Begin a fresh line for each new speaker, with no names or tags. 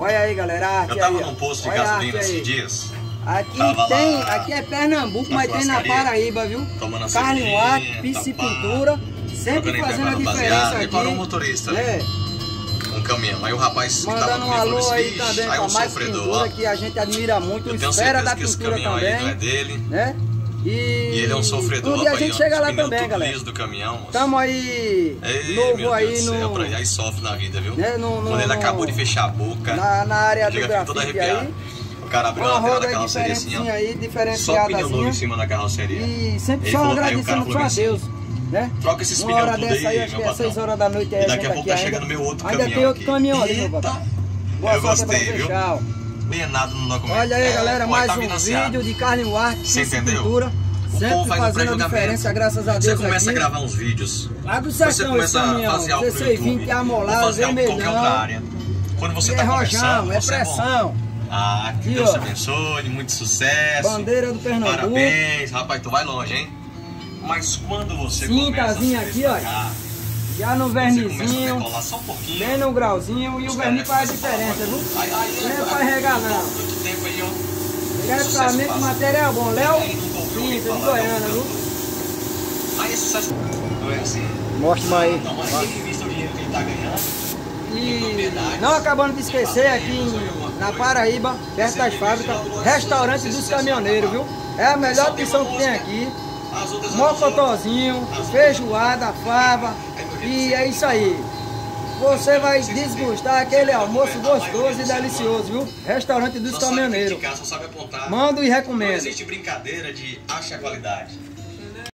Olha aí, galera,
Eu tava
aí,
num posto de gasolina esses dias,
Aqui
Tava
tem,
lá
aqui é Pernambuco,
na
mas tem na Paraíba, viu?
tomando
Carne arte,
tapado,
pintura, sempre fazendo a diferença aqui.
parou um motorista ali.
É,
um caminhão. Aí o rapaz
mandando um
comigo falou
alô
assim,
aí
"Vixe,
também
aí
pra
um
mais
sofredor,
pintura que a gente admira muito,
Eu
espera da pintura
caminhão aí
também,
não é dele.
né? E,
E ele é um sofredor,
Um dia a gente chega lá também, galera.
do caminhão.
Tamo aí,
Ei,
novo aí
Deus céu,
no,
pra- aí sofre na vida, viu?
né, no- no-
Quando ele acabou de fechar a boca,
na, na área do grafite
arrepiado.
aí.
O cara abriu
Uma
a
roda
da carroceria assim, ó.
aí,
Só pneu novo em cima da carroceria.
E sempre só agradecendo só a
assim,
Deus, né?
Troca esses pneus tudo
aí,
aí,
acho
meu
que é 6
patrão.
horas da noite aí,
E daqui a pouco tá chegando
ainda.
meu outro
Ainda
caminhão
tem outro caminhão ali, meu patrão. Boa
eu
sorte pra
gostei,
você,
viu?
tchau.
É no documento.
Olha aí,
É,
galera,
pô,
mais
tá
um vídeo de carne arte,
Você
e
entendeu? O
Sempre
povo faz
fazendo a diferença, graças a
Você
Deus
começa
aqui.
a gravar uns vídeos.
Lá do
Você
sertão esse
começa a fazer algo pro
1620
YouTube.
é
ou
amolado,
fazer algo qualquer outra área. Quando você
E
tá
é
conversando,
rojão, é
você é
pressão.
Ah, que
Aqui,
Deus te
ó.
abençoe, muito sucesso.
Bandeira do Pernambuco.
Parabéns, rapaz, tu vai longe, hein? Mas quando você
Cintazinha
começa a se
aqui, ó. Já no vernizinho,
um
bem no grauzinho e o verniz faz a diferença, viu?
Aí, aí,
Não é
aí,
pra
aí,
regar, não.
Aí.
Diretamente material bom. Léo
Aí
Pinto, de Goiânia, viu?
Aí assim.
Mostra aí.
Não, mas ele vista o dinheiro que ele tá ganhando.
E não acabando de esquecer, aqui em- na Paraíba, perto das fábricas, restaurante dos caminhoneiros, viu? É a melhor opção que tem aqui. Mocotózinho, feijoada, fava, e é isso aí. Você vai desgustar aquele almoço gostoso e delicioso, viu? Restaurante dos caminhoneiros. Mando e
Não
recomendo.
existe brincadeira de acha qualidade.